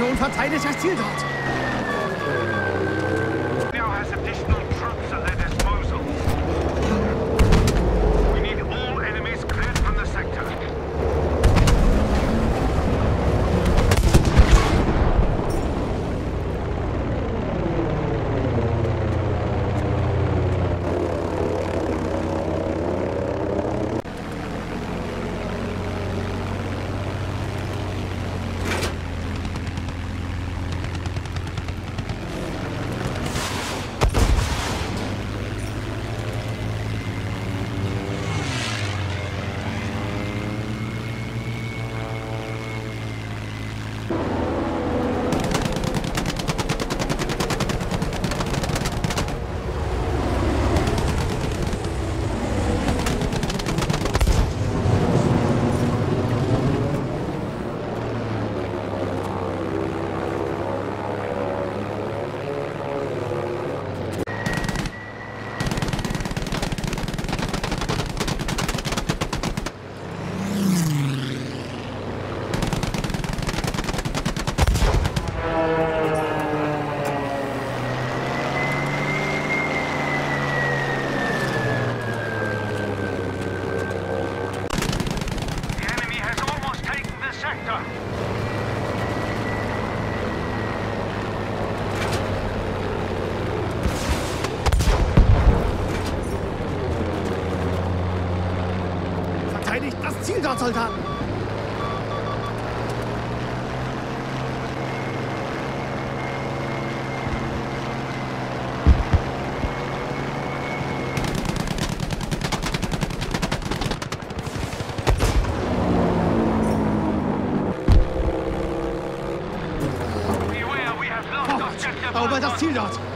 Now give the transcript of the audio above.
schon, verteidigt das Ziel dort. now has sector. Verteidigt das Ziel dort, Soldaten. Erobert das. Ziel dort.